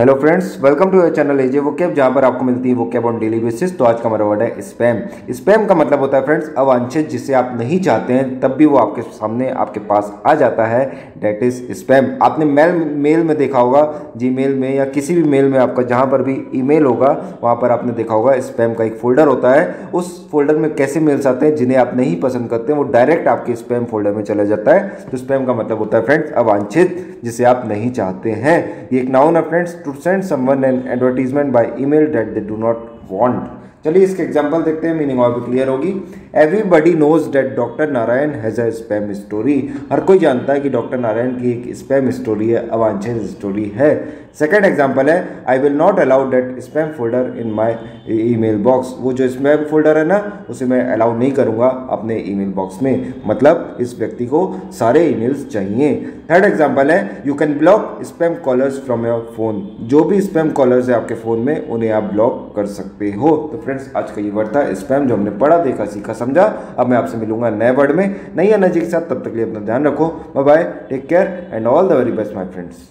Hello friends welcome to your channel A J vocab जहाँ पर आपको मिलती है वो कैब ऑन डेली बेसिस तो आज का हमारा वर्ड है स्पैम स्पैम का मतलब होता है फ्रेंड्स अवांछित, जिसे आप नहीं चाहते हैं, तब भी वो आपके सामने आपके पास आ जाता है। डेट इज़ स्पैम आपने मेल मेल में देखा होगा जी मेल में या किसी भी मेल में आपका जहाँ पर भी ई होगा, वहाँ पर आपने देखा होगा स्पैम का एक फोल्डर होता है। उस फोल्डर में कैसे मेल्स आते हैं, जिन्हें आप नहीं पसंद करते, वो डायरेक्ट आपके स्पैम फोल्डर में चला जाता है। तो स्पैम का मतलब होता है फ्रेंड्स अवांछित, जिसे आप नहीं चाहते हैं। ये एक नाउन है friends to send someone an advertisement by email that they do not want चलिए इसके एग्ज़ाम्पल देखते हैं मीनिंग और भी क्लियर होगी। Everybody knows that doctor Narayan has a spam story हर कोई जानता है कि डॉक्टर नारायण की एक स्पैम स्टोरी है, अवांछित स्टोरी है। सेकेंड एग्ज़ाम्पल है I will not allow that spam folder in my email box वो जो स्पैम फोल्डर है ना, उसे मैं अलाउ नहीं करूँगा अपने ईमेल बॉक्स में। मतलब इस व्यक्ति को सारे ईमेल्स चाहिए। थर्ड एग्ज़ाम्पल है you can block spam callers from your phone जो भी स्पैम कॉलर्स है आपके फ़ोन में, उन्हें आप ब्लॉक कर सकते हो। तो फ्रेंड्स आज का ये वर्ड था स्पैम जो हमने पढ़ा, देखा, सीखा, समझा। अब मैं आपसे मिलूँगा नए वर्ड में, नई एनर्जी के साथ। तब तक लिए अपना ध्यान रखो। Bye bye take care and all the very best my friends